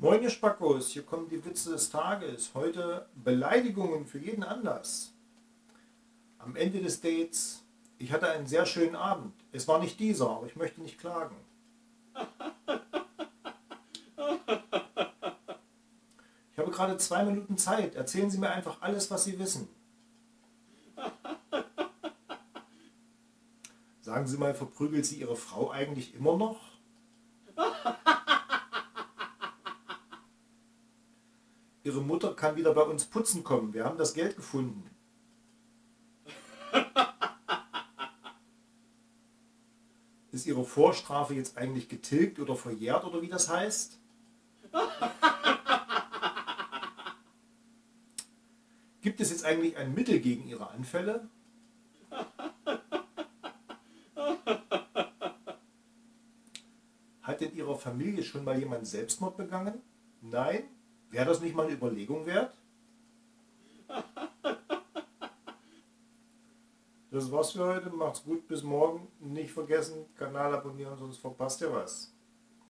Moin ihr Spackos, hier kommen die Witze des Tages. Heute Beleidigungen für jeden Anlass. Am Ende des Dates, ich hatte einen sehr schönen Abend. Es war nicht dieser, aber ich möchte nicht klagen. Ich habe gerade zwei Minuten Zeit. Erzählen Sie mir einfach alles, was Sie wissen. Sagen Sie mal, verprügelt Sie Ihre Frau eigentlich immer noch? Ihre Mutter kann wieder bei uns putzen kommen. Wir haben das Geld gefunden. Ist Ihre Vorstrafe jetzt eigentlich getilgt oder verjährt oder wie das heißt? Gibt es jetzt eigentlich ein Mittel gegen Ihre Anfälle? Hat in Ihrer Familie schon mal jemand Selbstmord begangen? Nein? Wäre das nicht mal eine Überlegung wert? Das war's für heute. Macht's gut. Bis morgen. Nicht vergessen, Kanal abonnieren, sonst verpasst ihr was.